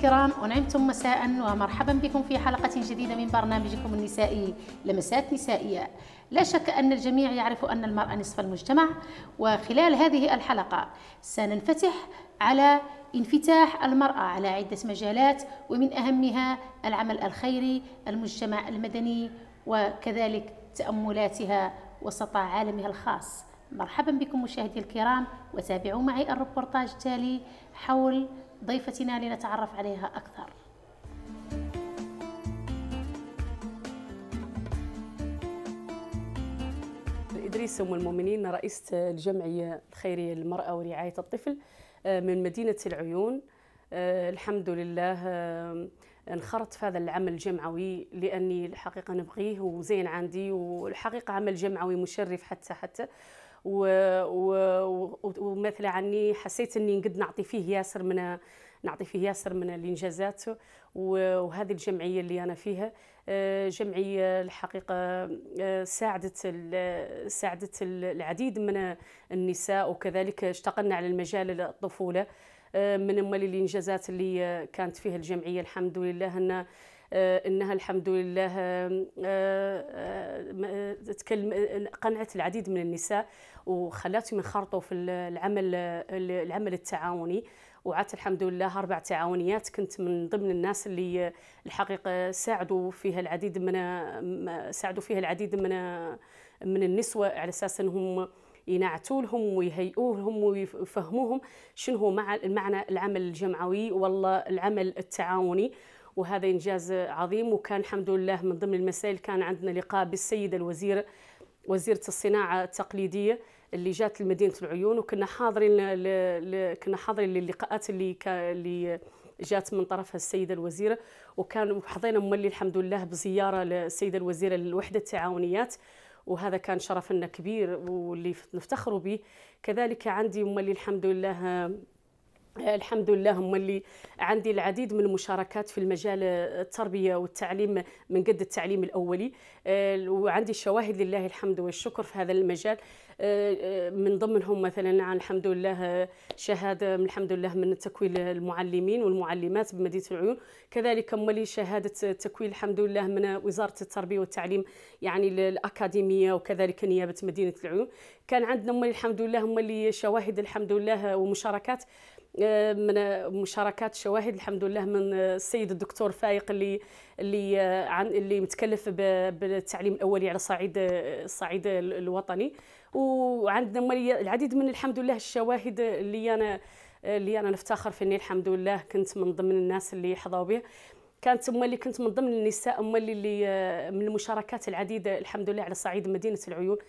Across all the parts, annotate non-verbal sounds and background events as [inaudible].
الكرام ونعمتم مساء ومرحبا بكم في حلقة جديدة من برنامجكم النسائي لمسات نسائية. لا شك أن الجميع يعرف أن المرأة نصف المجتمع وخلال هذه الحلقة سننفتح على انفتاح المرأة على عدة مجالات ومن أهمها العمل الخيري المجتمع المدني وكذلك تأملاتها وسط عالمها الخاص. مرحبا بكم مشاهدي الكرام وتابعوا معي الريبورتاج التالي حول ضيفتنا لنتعرف عليها أكثر. إدريس أم المؤمنين رئيسة الجمعية الخيرية للمرأة ورعاية الطفل آه، من مدينة العيون. آه، الحمد لله آه، انخرطت في هذا العمل الجمعوي لأني الحقيقة نبغيه وزين عندي والحقيقة عمل جمعوي مشرف حتى حتى. ومثل عني حسيت إني نقد نعطي فيه ياسر من نعطي فيه ياسر من الإنجازات وهذه الجمعية اللي أنا فيها آه، جمعية الحقيقة آه، ساعدت ساعدت العديد من النساء وكذلك اشتغلنا على المجال الطفولة آه، من امال الإنجازات اللي كانت فيها الجمعية. الحمد لله أن إنها الحمد لله تكلم قنعت العديد من النساء وخلاتهم ينخرطوا في العمل العمل التعاوني. وعدت الحمد لله أربع تعاونيات كنت من ضمن الناس اللي الحقيقة ساعدوا فيها العديد من ساعدوا فيها العديد من من النسوة على أساس إنهم ينعتوا لهم ويهيئوا لهم ويفهموهم شنو هو مع المعنى العمل الجمعوي. والله العمل التعاوني وهذا إنجاز عظيم. وكان الحمد لله من ضمن المسائل كان عندنا لقاء بالسيده الوزيره وزيرة الصناعة التقليدية اللي جات لمدينة العيون. وكنا حاضرين ل... كنا حاضرين للقاءات اللي ك... اللي جات من طرفها السيده الوزيره وكان حظينا مولي الحمد لله بزيارة للسيده الوزيره للوحده التعاونيات. وهذا كان شرف لنا كبير واللي نفتخر به. كذلك عندي مولي الحمد لله الحمد لله هم اللي عندي العديد من المشاركات في المجال التربية والتعليم من قد التعليم الأولي. وعندي شواهد لله الحمد والشكر في هذا المجال. من ضمنهم مثلا عن الحمد لله شهادة من الحمد لله من تكوين المعلمين والمعلمات بمدينة العيون. كذلك مولي شهادة تكوين الحمد لله من وزارة التربية والتعليم يعني الأكاديمية وكذلك نيابة مدينة العيون. كان عندنا مولي الحمد لله مولي شواهد الحمد لله ومشاركات. من مشاركات شواهد الحمد لله من السيد الدكتور فايق اللي اللي عن اللي متكلف بالتعليم الأولي على صعيد الصعيد الوطني. وعندنا العديد من الحمد لله الشواهد اللي أنا اللي أنا نفتخر في اني الحمد لله كنت من ضمن الناس اللي حظوا بها كانت امي اللي كنت من ضمن النساء امي اللي من المشاركات العديدة الحمد لله على صعيد مدينة العيون. آه،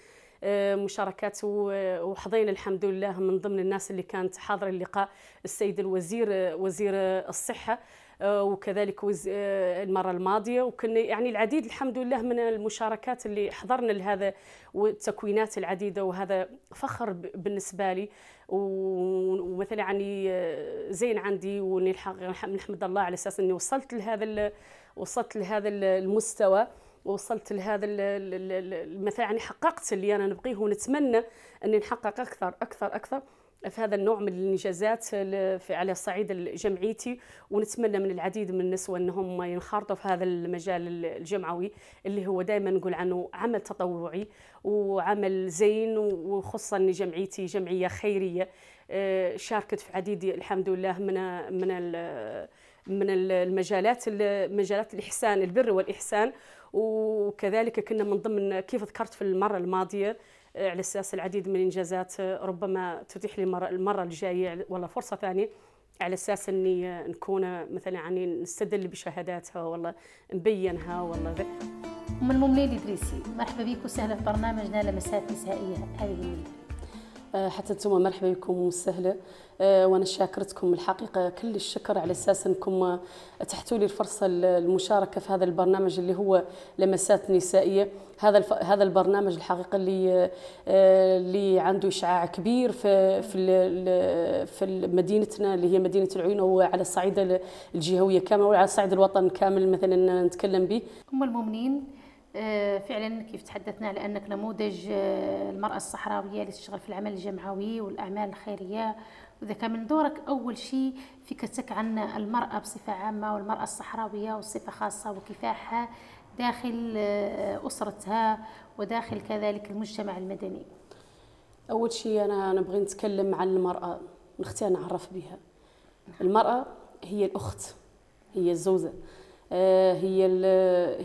مشاركات وحظينا الحمد لله من ضمن الناس اللي كانت حاضرة اللقاء السيد الوزير وزير الصحة آه، وكذلك آه، المرة الماضية. وكنا يعني العديد الحمد لله من المشاركات اللي حضرنا لهذا والتكوينات العديدة. وهذا فخر بالنسبة لي. ومثلا يعني زين عندي ونحمد الله على أساس إني وصلت لهذا وصلت لهذا المستوى. وصلت لهذا مثلا يعني حققت اللي أنا نبغيه ونتمنى أني نحقق أكثر أكثر أكثر في هذا النوع من الانجازات على صعيد جمعيتي ونتمنى من العديد من النسوة أنهم ينخرطوا في هذا المجال الجمعوي اللي هو دائما نقول عنه عمل تطوعي وعمل زين وخصوصا جمعيتي جمعية خيرية آه، شاركت في عديد الحمد لله من من من المجالات مجالات الإحسان البر والإحسان. وكذلك كنا من ضمن كيف ذكرت في المرة الماضية آه، على أساس العديد من الإنجازات آه، ربما تتيح لي المرة الجاية ولا فرصة ثانية على أساس إني آه، نكون مثلا يعني نستدل بشهاداتها والله نبينها والله ام الممليل الادريسي مرحبا بك وسهلا في برنامجنا لمسات نسائية. هذه الليلة حتى أنتم مرحبا بكم وسهلا آه، وأنا شاكرتكم الحقيقة كل الشكر على أساس أنكم اتحتوا لي الفرصة المشاركة في هذا البرنامج اللي هو لمسات نسائية. هذا هذا البرنامج الحقيقة اللي آه، اللي عنده إشعاع كبير في في في مدينتنا اللي هي مدينة العيون وعلى الصعيد الجهوية كامله وعلى صعيد الوطن كامل مثلا نتكلم به. أم المؤمنين آه، فعلا كيف تحدثنا على انك نموذج آه، المرأة الصحراوية اللي تشتغل في العمل الجمعوي والأعمال الخيرية. وإذا كان من دورك أول شيء فكرتك عن المرأة بصفة عامة والمرأة الصحراوية وصفة خاصة وكفاحها داخل آه، أسرتها وداخل كذلك المجتمع المدني. أول شيء أنا نبغي نتكلم عن المرأة نختار نعرف بها. المرأة هي الأخت هي الزوجة آه، هي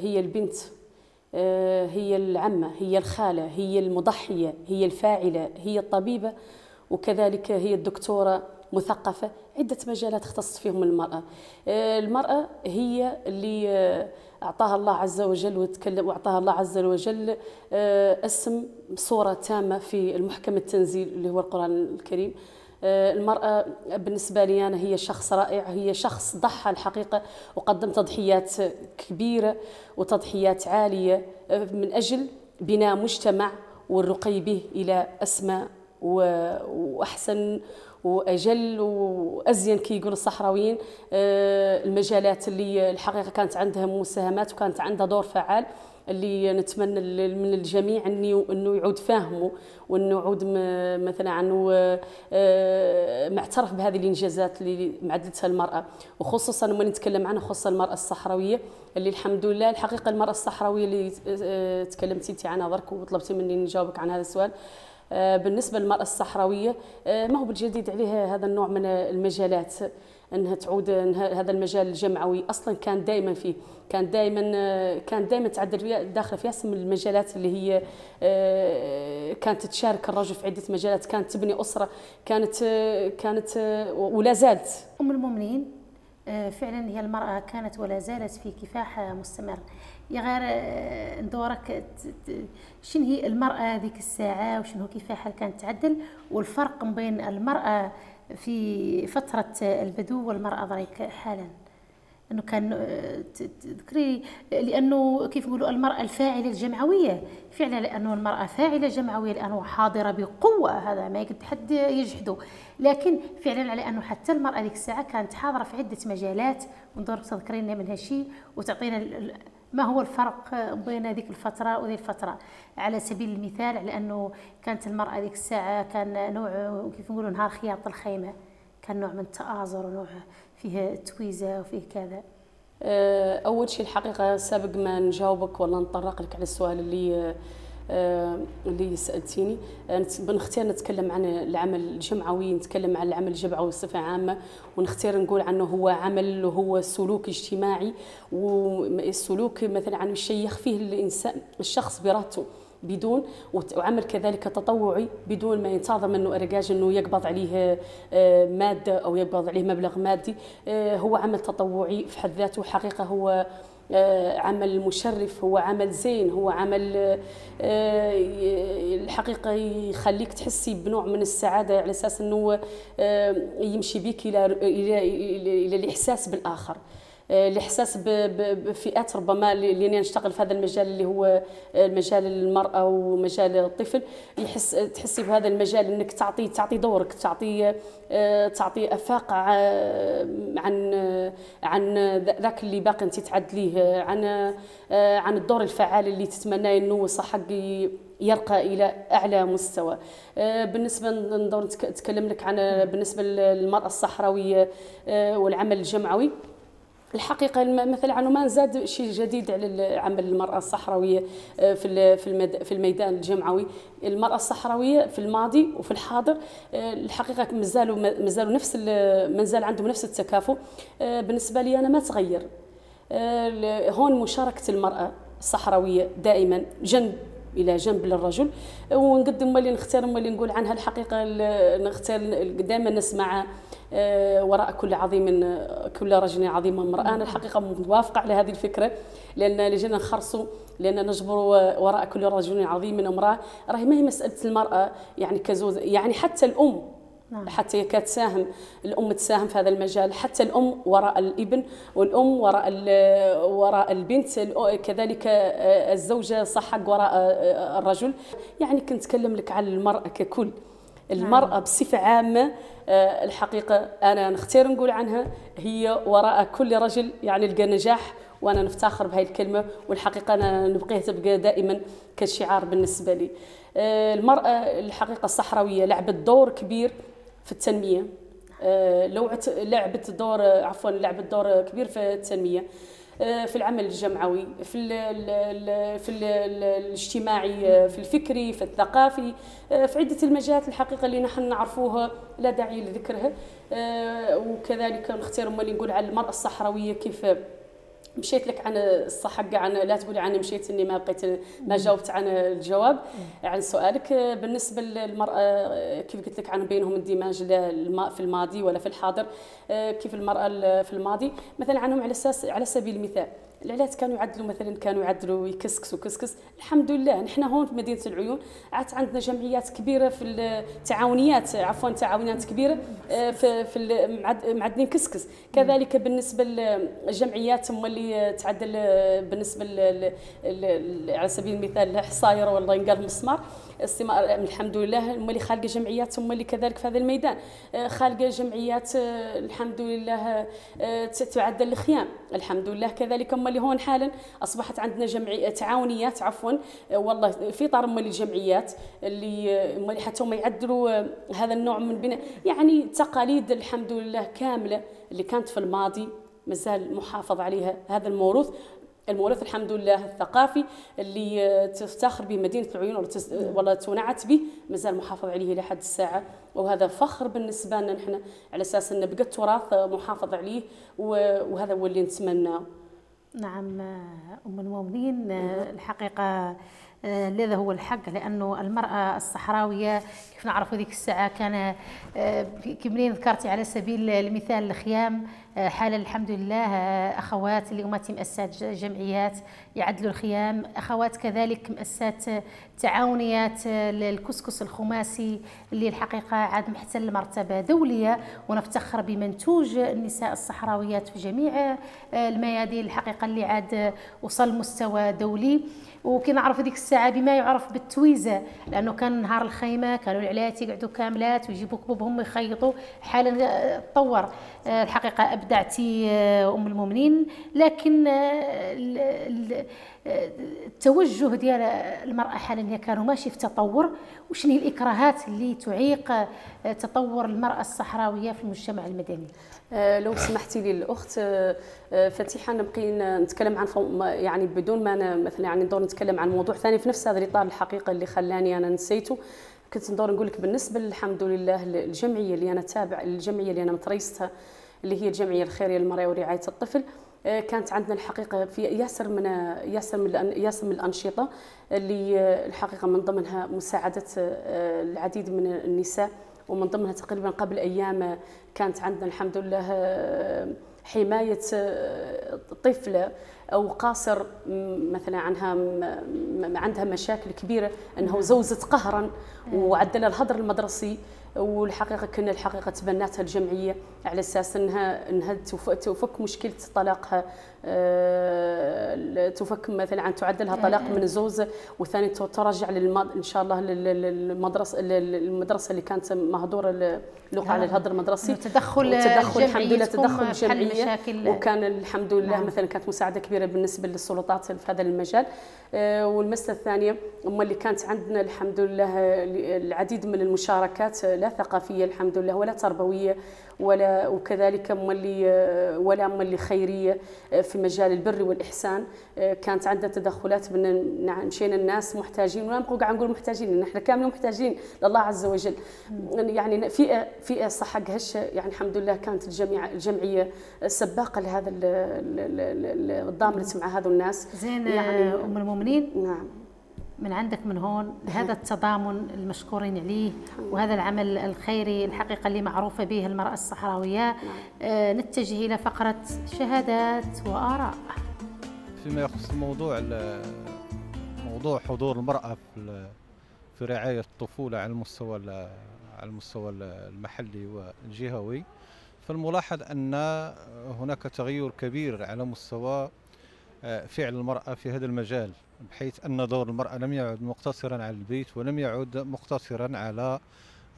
هي البنت. آه، هي العمة هي الخالة هي المضحية هي الفاعلة هي الطبيبة وكذلك هي الدكتورة مثقفة. عدة مجالات اختص فيهم المرأة. آه، المرأة هي اللي أعطاها الله عز وجل وتكلم وأعطاها الله عز وجل اسم صورة تامة في المحكم التنزيل اللي هو القرآن الكريم. آه، المرأة بالنسبة لي أنا هي شخص رائع هي شخص ضحى الحقيقة وقدم تضحيات كبيرة وتضحيات عالية آه، من أجل بناء مجتمع والرقي به إلى أسمى وأحسن وأجل وأزين كي يقول الصحراويين. آه، المجالات اللي الحقيقة كانت عندها مساهمات وكانت عندها دور فعال. اللي نتمنى من الجميع انه إنه يعود فاهمه وإنه يعود مثلا عنه آه، معترف بهذه الإنجازات اللي معدلتها المرأة. وخصوصا لما نتكلم عنها خصوصا المرأة الصحراوية اللي الحمد لله الحقيقة المرأة الصحراوية اللي آه، تكلمتي انت عنها درك وطلبتي مني نجاوبك عن هذا السؤال. آه، بالنسبة للمرأة الصحراوية ما هو بالجديد عليها هذا النوع من المجالات. انها تعود إنها هذا المجال الجمعوي أصلا كان دائما فيه كان دائما كان دائما تعدل داخله فيها من المجالات اللي هي آه، كانت تشارك الرجل في عدة مجالات كانت تبني أسرة كانت كانت ولا زالت. أم المؤمنين آه، فعلا هي المرأة كانت ولا زالت في كفاح مستمر. يا غير آه، دورك شنو هي المرأة هذيك الساعة وشنو كفاحها كانت تعدل؟ والفرق بين المرأة في فترة البدو والمرأة ضريك حالا. إنه كان تذكري لأنه كيف نقولوا المرأة الفاعلة الجمعوية. فعلا لأنه المرأة فاعلة جمعوية لأنه حاضرة بقوة هذا ما يقدر حد يجحده. لكن فعلا على أنه حتى المرأة ذيك الساعة كانت حاضرة في عدة مجالات ونظر تذكرينا من هالشيء وتعطينا ما هو الفرق بين هذيك الفترة وذي الفترة؟ على سبيل المثال على أنه كانت المرأة ذيك الساعة كان نوع كيف نقولوا نهار خياط الخيمة. كان نوع من التآزر ونوع فيه تويزة وفيه كذا. أه، أول شيء الحقيقة سابق ما نجاوبك ولا نطرق لك على السؤال اللي اللي سألتيني. آه، بنختار نتكلم عن العمل الجمعوي نتكلم عن العمل الجمعوي بصفة عامة ونختار نقول عنه هو عمل وهو سلوك اجتماعي. والسلوك مثلا عن الشيء يخفيه الإنسان الشخص براتو بدون وعمل كذلك تطوعي بدون ما ينتظر منه إرجاج إنه يقبض عليه آه، مادة أو يقبض عليه مبلغ مادي. هو عمل تطوعي في حد ذاته حقيقة هو آه، عمل مشرف هو عمل زين هو عمل آه، الحقيقة يخليك تحسي بنوع من السعادة على أساس إنه آه، يمشي بك إلى إلى الإحساس بالآخر. الاحساس بفئات ربما اللي نشتغل في هذا المجال اللي هو مجال المرأة ومجال الطفل. يحس تحسي بهذا المجال إنك تعطي تعطي دورك تعطي تعطي أفاق عن عن ذاك اللي باقي أنت تعدليه عن عن الدور الفعال اللي تتمناه إنه صح يرقى إلى أعلى مستوى. بالنسبة نقدر نتكلم لك عن بالنسبة للمرأة الصحراوية والعمل الجمعوي. الحقيقة مثلا عنه ما زاد شيء جديد على عمل المرأة الصحراوية آه، في في الميدان الجمعوي. المرأة الصحراوية في الماضي وفي الحاضر آه، الحقيقة مازالوا مازالوا نفس مازال عندهم نفس التكافؤ. آه، بالنسبة لي أنا ما تغير. هون مشاركة المرأة الصحراوية دائما جنب إلى جنب للرجل. ونقدم ملي نختار ملي نقول عنها الحقيقة نختار دائما نسمع آه، وراء كل عظيم كل رجل عظيم امراه أنا الحقيقة موافقة على هذه الفكرة لأن لجينا نخرصوا لأن نجبر وراء كل رجل عظيم امراه راهي ما هي مسألة المرأة يعني كزوز يعني حتى الأم نعم. حتى كتساهم الأم تساهم في هذا المجال. حتى الأم وراء الإبن والأم وراء وراء البنت. كذلك آه، الزوجة صح وراء آه، الرجل. يعني كنت اتكلم لك على المرأة ككل. المرأة نعم. بصفة عامة آه، الحقيقة أنا نختار نقول عنها هي وراء كل رجل. يعني لقى نجاح وأنا نفتخر بهاي الكلمة والحقيقة أنا نبقيها تبقى دائما كشعار بالنسبة لي. المرأة الحقيقة الصحراوية لعبت دور كبير في التنمية. لوعت لعبت دور عفوا لعبت دور كبير في التنمية. في العمل الجمعوي في ال ال في ال الاجتماعي في الفكري في الثقافي في عدة المجالات الحقيقة اللي نحن نعرفوها لا داعي لذكرها. وكذلك نختار اللي نقول على المرأة الصحراوية كيف مشيت لك عن الصحة عن لا تقولي عني مشيت إني ما بقيت ما جاوبت عن الجواب عن سؤالك. بالنسبة للمرأة كيف قلت لك عن بينهم اندماج في الماضي ولا في الحاضر كيف المرأة في الماضي؟ مثلا عنهم على أساس على سبيل المثال العلات كانوا يعدلوا مثلا كانوا يعدلوا يكسكسوا كسكس. الحمد لله نحن هون في مدينة العيون عاد عندنا جمعيات كبيرة في التعاونيات عفوا تعاونيات كبيرة آه، في في معدلين كسكس. كذلك بالنسبة للجمعيات هم اللي تعدل آه، بالنسبة على سبيل المثال حصاير ولا ينقال مسمار. الحمد لله هم اللي خالقه جمعيات هم اللي كذلك في هذا الميدان. آه، خالقه جمعيات آه، الحمد لله آه، تعدل الخيام. الحمد لله كذلك هم اللي هون حالا أصبحت عندنا جمعيه تعاونيات عفوا. والله في اطار هم الجمعيات اللي حتى هم يعدلوا هذا النوع من بناء. يعني تقاليد الحمد لله كاملة اللي كانت في الماضي مازال محافظ عليها هذا الموروث. الموروث الحمد لله الثقافي اللي تفتخر به مدينة العيون ولا, ولا تنعت به مازال محافظ عليه لحد الساعة. وهذا فخر بالنسبة لنا نحن على أساس انه بقى التراث محافظ عليه وهذا هو اللي نتمناه. نعم أم المؤمنين الحقيقة هذا هو الحق لأنه المرأة الصحراوية كيف نعرف ذيك الساعة كان كملين ذكرتي على سبيل المثال الخيام حالا الحمد لله أخوات اللي هما مؤسسات جمعيات يعدلوا الخيام أخوات كذلك مؤسسات تعاونيات للكسكس الخماسي اللي الحقيقة عاد محتل مرتبة دوليه ونفتخر بمنتوج النساء الصحراويات في جميع الميادين الحقيقة اللي عاد وصل مستوى دولي وكي نعرف ديك الساعة بما يعرف بالتويزة لأنه كان نهار الخيمة كانوا العلات يقعدوا كاملات ويجيبوا كبوبهم ويخيطوا حالا تطور الحقيقة أبدعتي أم المؤمنين لكن التوجه ديال المرأة حاليا هي كانوا ماشي في تطور. وشنو هي الإكراهات اللي تعيق تطور المرأة الصحراوية في المجتمع المدني؟ آه، لو سمحتي لي الأخت آه، آه، فتيحه نبقي نتكلم عن يعني بدون ما أنا مثلا يعني ندور نتكلم عن موضوع ثاني في نفس هذا الإطار الحقيقة اللي خلاني أنا نسيته. كنت ندور نقول لك بالنسبة الحمد لله الجمعية اللي أنا تابع الجمعية اللي أنا متريستها اللي هي الجمعية الخيرية للمرأة ورعاية الطفل. كانت عندنا الحقيقة في ياسر من ياسر من ياسر من الأنشطة اللي الحقيقة من ضمنها مساعدة العديد من النساء ومن ضمنها تقريبا قبل أيام كانت عندنا الحمد لله حماية طفله أو قاصر مثلا عنها عندها مشاكل كبيرة إنه زوزت قهرا وعدل الهدر المدرسي. والحقيقة كنا الحقيقة تبناتها الجمعية على أساس انها إنها تفك مشكلة طلاقها تفك مثلا عن تعدلها طلاق من الزوج وثاني ترجع للمد... إن شاء الله للمدرسة المدرسة اللي كانت مهدورة على الهدر المدرسي تدخل تدخل الحمد لله تدخل جمعية. وكان الحمد لله نعم. مثلا كانت مساعدة كبيرة بالنسبة للسلطات في هذا المجال. آه، والمسألة الثانية هم اللي كانت عندنا الحمد لله العديد من المشاركات لا ثقافية الحمد لله ولا تربوية. ولا وكذلك مولي ولا مولي خيريه في مجال البر والإحسان كانت عندنا تدخلات بأن مشينا الناس محتاجين ولا قاعد نقول محتاجين نحن كاملين محتاجين لله عز وجل. يعني فئة فئة صح هش يعني الحمد لله كانت الجميع الجمعية سباقة لهذا الضامنه مع هذا الناس. زين يعني أم المؤمنين؟ نعم. من عندك من هون هذا التضامن المشكورين عليه وهذا العمل الخيري الحقيقة اللي معروفة به المرأة الصحراوية آه نتجه إلى فقرة شهادات وآراء. فيما يخص الموضوع موضوع حضور المرأة في في رعاية الطفولة على المستوى على المستوى المحلي والجهوي فالملاحظ أن هناك تغير كبير على مستوى آه، فعل المرأة في هذا المجال. بحيث أن دور المرأة لم يعد مقتصرا على البيت ولم يعد مقتصرا على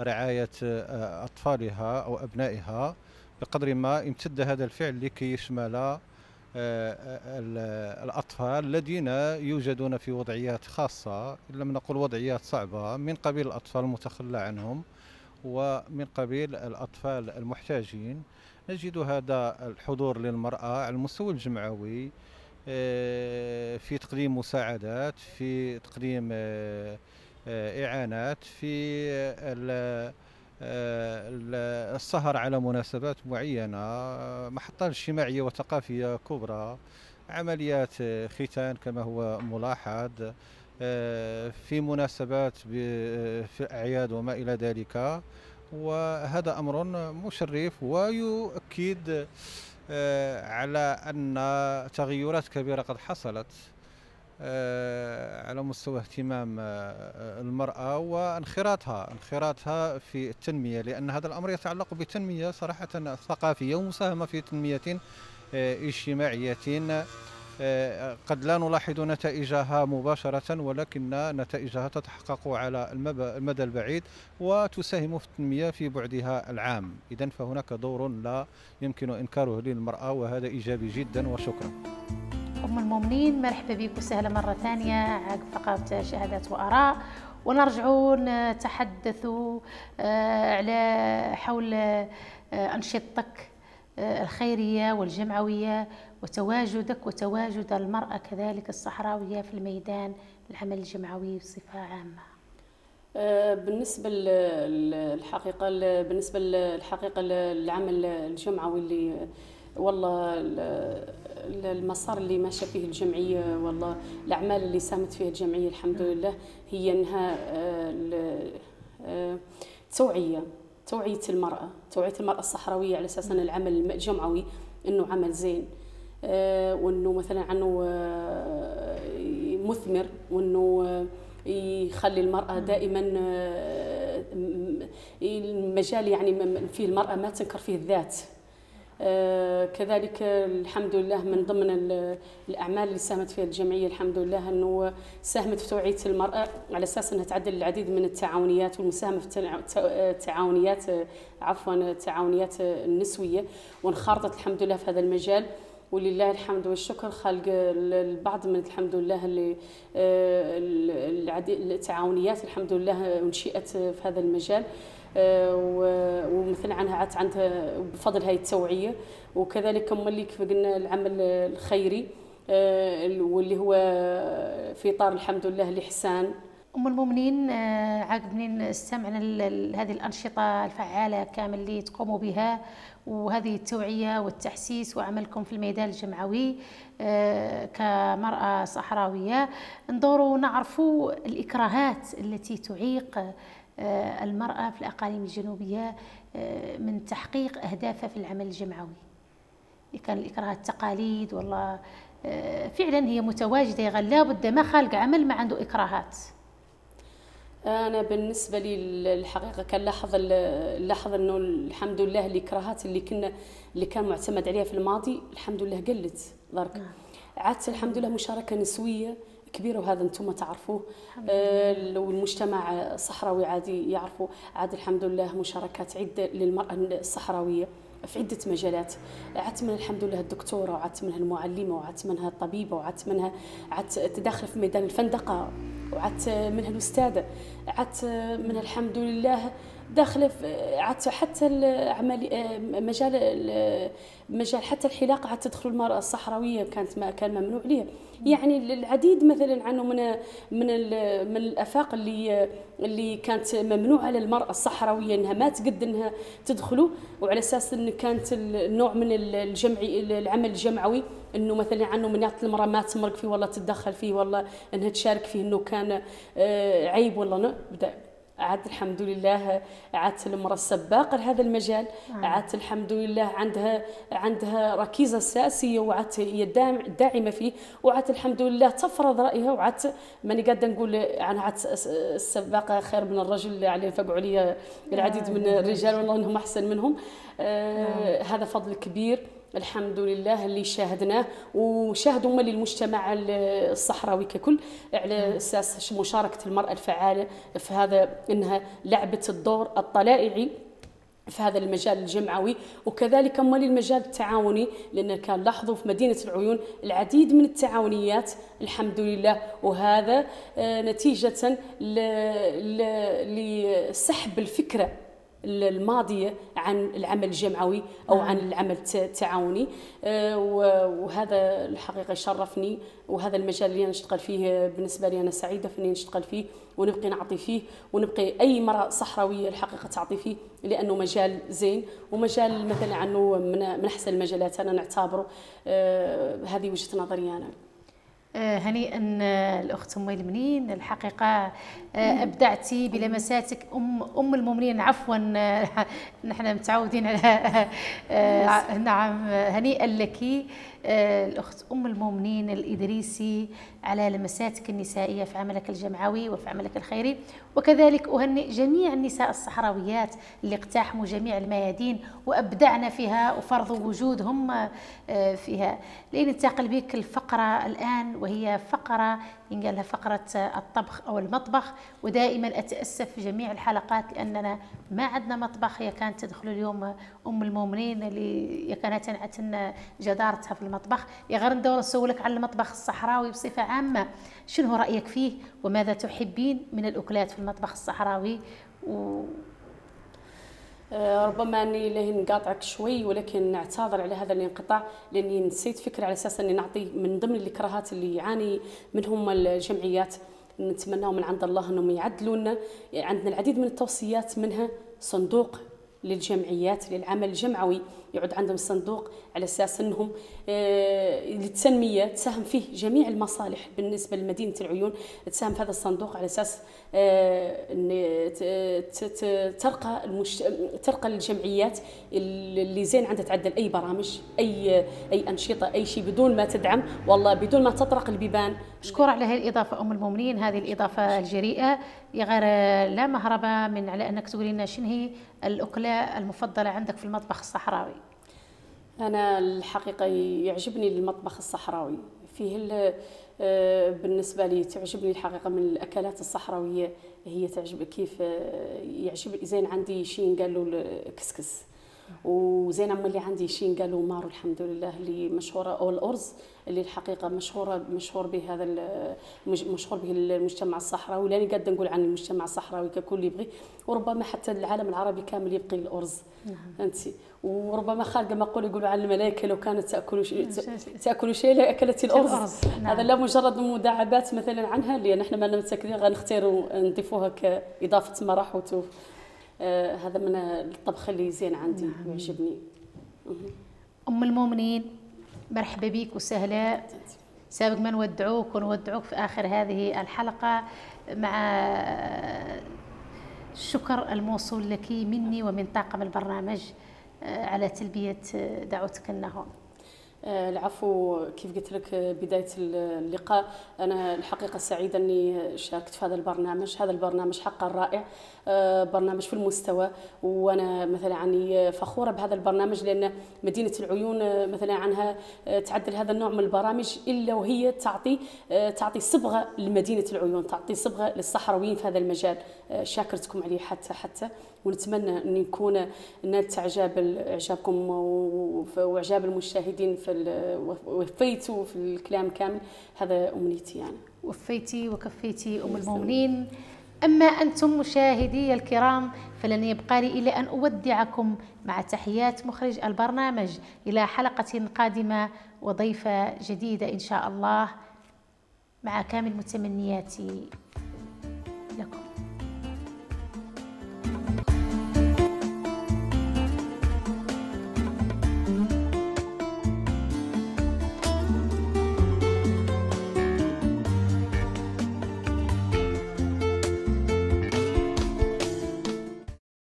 رعاية آه، أطفالها أو أبنائها بقدر ما امتد هذا الفعل لكي يشمل آه، الأطفال الذين يوجدون في وضعيات خاصة لم نقل وضعيات صعبة من قبيل الأطفال المتخلى عنهم ومن قبيل الأطفال المحتاجين. نجد هذا الحضور للمرأة على المستوى الجمعوي في تقديم مساعدات في تقديم آه، آه، إعانات في السهر على مناسبات معينة محطات اجتماعية وثقافية كبرى عمليات ختان كما هو ملاحظ في مناسبات في الأعياد وما إلى ذلك وهذا أمر مشرف ويؤكد آه، على أن تغيرات كبيرة قد حصلت آه، على مستوى اهتمام آه، المرأة وانخراطها انخراطها في التنمية لأن هذا الأمر يتعلق بتنمية صراحة ثقافية ومساهمة في تنمية اجتماعية. قد لا نلاحظ نتائجها مباشرة ولكن نتائجها تتحقق على المدى البعيد وتساهم في التنمية في بعدها العام. إذا فهناك دور لا يمكن إنكاره للمرأة وهذا إيجابي جدا وشكرا. أم المؤمنين مرحبا بك وسهلا مرة ثانية. عقب فقرة شهادات وآراء ونرجع نتحدث آه، على حول آه، أنشطتك آه، الخيرية والجمعوية وتواجدك وتواجد المرأة كذلك الصحراوية في الميدان العمل الجمعوي بصفة عامة. آه، بالنسبة الحقيقة بالنسبة للحقيقة العمل الجمعوي اللي والله المسار اللي ماشى فيه الجمعية والله الأعمال اللي ساهمت فيها الجمعية الحمد لله هي أنها آه، توعية توعية المرأة توعية المرأة الصحراوية على أساس أن العمل الجمعوي أنه عمل زين. آه، وأنه مثلا عنه آه، مثمر وأنه آه، يخلي المرأة دائما المجال يعني فيه المرأة ما تنكر فيه الذات. كذلك الحمد لله من ضمن الأعمال اللي ساهمت فيها الجمعية الحمد لله أنه ساهمت في توعية المرأة على أساس أنها تعدل العديد من التعاونيات والمساهمه في التعاونيات عفوا التعاونيات النسوية وانخرطت الحمد لله في هذا المجال. ولله الحمد والشكر. خلق البعض من الحمد لله اللي آه، التعاونيات الحمد لله أنشئت في هذا المجال. آه، ومثل عنها عادت عندها بفضل هاي التوعية. وكذلك اللي كيف قلنا العمل الخيري آه، واللي هو في إطار الحمد لله لحسان أم المؤمنين آه، عقب منين استمعنا هذه الأنشطة الفعالة كامل اللي تقوموا بها وهذه التوعية والتحسيس وعملكم في الميدان الجمعوي كمرأة صحراوية. ندوروا نعرفوا الإكراهات التي تعيق المرأة في الأقاليم الجنوبية آه، من تحقيق أهدافها في العمل الجمعوي. كان الإكراه التقاليد والله آه، فعلا هي متواجدة غير لابد ما خلق عمل ما عنده إكراهات. أنا بالنسبة لي الحقيقة كان لاحظ لاحظ إنه الحمد لله الإكراهات اللي كنا اللي كان معتمد عليها في الماضي الحمد لله قلت ضرك. عادت الحمد لله مشاركة نسوية كبير وهذا أنتم تعرفوه. آه والمجتمع الصحراوي عادي يعرفوا عاد الحمد لله. مشاركات عده للمرأة الصحراوية في عدة مجالات. عدت منها الحمد لله الدكتورة وعدت منها المعلمة وعدت منها الطبيبة وعدت منها عدت تداخل في ميدان الفندقة وعدت منها الأستاذة. عدت منها الحمد لله داخله حتى العمل مجال مجال حتى الحلاقة عاد تدخل المرأة الصحراوية كانت ما كان ممنوع لها يعني العديد مثلا عنه من من من الأفاق اللي اللي كانت ممنوعة للمرأة الصحراوية إنها ما تقد إنها تدخلوا وعلى أساس إن كانت النوع من الجمعي العمل الجمعوي إنه مثلا عنه من المرأة ما تمرق فيه ولا تتدخل فيه ولا إنها تشارك فيه إنه كان آه، عيب ولا عاد الحمد لله عادت المرأة السباقة لهذا المجال نعم. عادت الحمد لله عندها عندها ركيزة سياسية وعادت هي داعمة فيه وعادت الحمد لله تفرض رأيها وعادت ماني قاعدة نقول عن عادت السباقة خير من الرجل اللي عليه فقعوا علي العديد من الرجال والله إنهم أحسن منهم آه نعم. هذا فضل كبير الحمد لله اللي شاهدناه وشاهدوا هم للمجتمع الصحراوي ككل على أساس مشاركة المرأة الفعالة في هذا إنها لعبت الدور الطلائعي في هذا المجال الجمعوي. وكذلك مال المجال التعاوني لأن كان لاحظوا في مدينة العيون العديد من التعاونيات الحمد لله وهذا آه، نتيجة لسحب الفكرة الماضيه عن العمل الجمعوي أو نعم. عن العمل التعاوني. آه، وهذا الحقيقة يشرفني وهذا المجال اللي نشتغل فيه بالنسبة لي أنا سعيدة في إني نشتغل فيه ونبقي نعطي فيه ونبقي أي مراه صحراوية الحقيقة تعطي فيه لأنه مجال زين ومجال مثلا عنه من أحسن المجالات أنا نعتبره. آه، هذه وجهة نظري أنا. هنيئا آه، الأخت أم المنين الحقيقة آه، أبدعتي بلمساتك. أم أم المؤمنين عفوا. [laughs] نحن متعودين على نعم هنيئا لك. الأخت أم المؤمنين الإدريسي على لمساتك النسائية في عملك الجمعوي وفي عملك الخيري. وكذلك أهنئ جميع النساء الصحراويات اللي اقتحموا جميع الميادين وأبدعنا فيها وفرضوا وجودهم فيها. لننتقل بك الفقرة الآن وهي فقرة ينقال لها فقرة الطبخ أو المطبخ ودائما أتأسف في جميع الحلقات لأننا ما عندنا مطبخ هي كانت تدخل اليوم أم المؤمنين اللي كانت عتن جدارتها في المطبخ. يا غير ندور نسولك على المطبخ الصحراوي بصفة عامة. شنو رأيك فيه؟ وماذا تحبين من الأكلات في المطبخ الصحراوي؟ و ربما أني له نقاطعك شوي ولكن نعتذر على هذا الانقطاع لأني نسيت فكرة على أساس أني نعطي من ضمن الكراهات اللي يعاني منهم الجمعيات. نتمنى من عند الله أنهم يعدلوا لنا عندنا العديد من التوصيات منها صندوق للجمعيات للعمل الجمعوي. يعد عندهم صندوق على أساس إنهم آه، للتنميه تساهم فيه جميع المصالح بالنسبة لمدينة العيون تساهم في هذا الصندوق على أساس آه، إن ترقى المش... ترقى الجمعيات اللي زين عندها تعدل أي برامج أي أي أنشطة أي شيء بدون ما تدعم. والله بدون ما تطرق البيبان. مشكور على هذه الإضافة أم المؤمنين هذه الإضافة الجريئة. يا غير لا مهربه من على أنك تقولي لنا شنو هي الأكلة المفضلة عندك في المطبخ الصحراوي؟ أنا الحقيقة يعجبني المطبخ الصحراوي. فيه آه، بالنسبة لي تعجبني الحقيقة من الأكلات الصحراوية. هي تعجب كيف آه، يعجب زين عندي شيء قالوا الكسكس وزين عم اللي عندي شيء قالوا مارو الحمد لله اللي مشهورة أو الارز اللي الحقيقة مشهوره مشهور به هذا مشهور به المجتمع الصحراوي. لأني قاعدة نقول عن المجتمع الصحراوي ككل يبغي وربما حتى العالم العربي كامل يبقي الأرز. نعم. أنت وربما خارجه مقول يقولوا عن الملائكة لو كانت تأكل شيء تأكل شيء لاكلت الأرز. نعم. هذا لا مجرد مداعبات مثلا عنها لأن إحنا ما متاكدين غنختاروا نضيفوها كإضافة مرح وتوف آه هذا من الطبخ اللي زين عندي نعم. ويعجبني. أم المؤمنين مرحبا بك وسهلا. سابق ما نودعوك ونودعوك في آخر هذه الحلقة مع الشكر الموصول لك مني ومن طاقم البرنامج. آه، على تلبية دعوتك النهار آه، العفو كيف قلت لك بداية اللقاء. أنا الحقيقة سعيدة أني شاركت في هذا البرنامج. هذا البرنامج حقا رائع آه، برنامج في المستوى. وأنا مثلا يعني فخورة بهذا البرنامج لأن مدينة العيون آه، مثلا عنها آه، تعدل هذا النوع من البرامج إلا وهي تعطي تعطي صبغة لمدينة العيون تعطي صبغة للصحراويين في هذا المجال. شاكرتكم عليه حتى حتى ونتمنى أن يكون نالت اعجاب إعجابكم وإعجاب المشاهدين في وفيتوا في الكلام كامل. هذا أمنيتي يعني وفيتي وكفيتي أم المؤمنين. أما أنتم مشاهدي الكرام فلن يبقى لي إلا أن أودعكم مع تحيات مخرج البرنامج إلى حلقة قادمة وضيفة جديدة إن شاء الله مع كامل متمنياتي لكم.